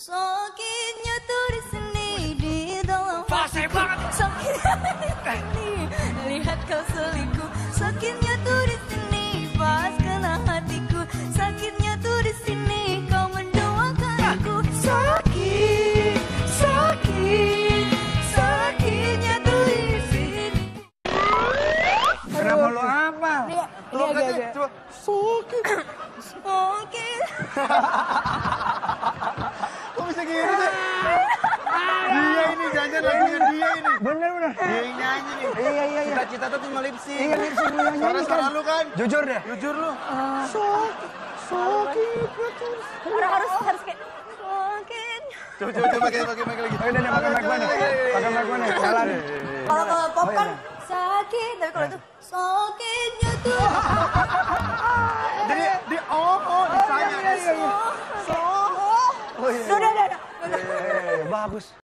Sakitnya tuh di sini di dalam Fase hatiku. banget. Sakitnya di sini lihat kau selingkuh. Sakitnya tuh di sini pas kena hatiku. Sakitnya tuh di sini kau mendoakan aku. Sakit, sakit, sakitnya tuh di sini. Kenapa lu apa? Lu katanya coba sakit. Sakit. Jangan lagunya dia ini. Bener bener. Dia yang nyanyi nih. Iya iya iya. Cita-cita tuh cuma lip sync. Iya lip sync lu yang Suara nyanyi suara kan. lu kan. Jujur deh. Jujur lu. Sakit. Sakit. betul. Harus harus harus kayak sakit. Coba coba coba pakai pakai mic lagi. Oke deh, pakai mic mana? Pakai mic mana? Jalan. Kalau kalau pop Oh, kan iya. sakit, tapi kalau itu sakitnya tuh. Jadi di oh oh disayang. Iya iya iya. Oh, Oh iya. udah, udah, udah. Eh, bagus.